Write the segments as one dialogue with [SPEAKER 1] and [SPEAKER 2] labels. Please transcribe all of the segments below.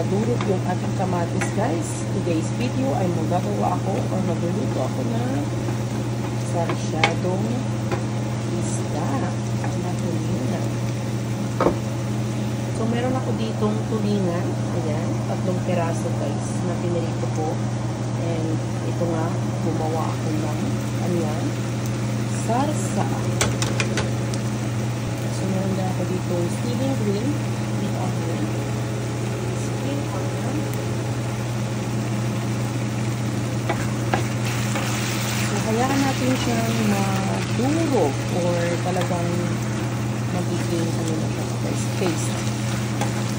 [SPEAKER 1] madurog yung ating kamatis guys. Today's video ay magagawa ako or magluluto ako ng sarsyadong isda na tulingan. So meron ako ditong tulingan. Ayan, tatlong peraso guys na pinirito ko. And ito nga, gumawa ako ng ano yan, sarsa. So meron na ako dito steaming green, Hayaan natin siyang madurog or talagang magiging ano na guys, paste.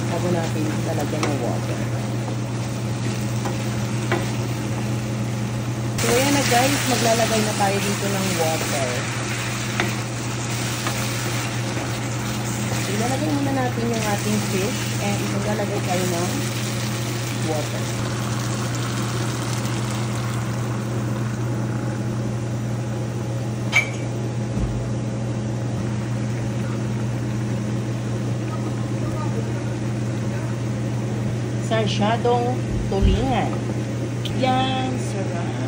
[SPEAKER 1] Bago natin talaga ng water. So, ayan na guys, maglalagay na tayo dito ng water. Ilalagay muna natin yung ating fish and maglalagay tayo ng water. Sarsyadong tulingan. Yan, sarap.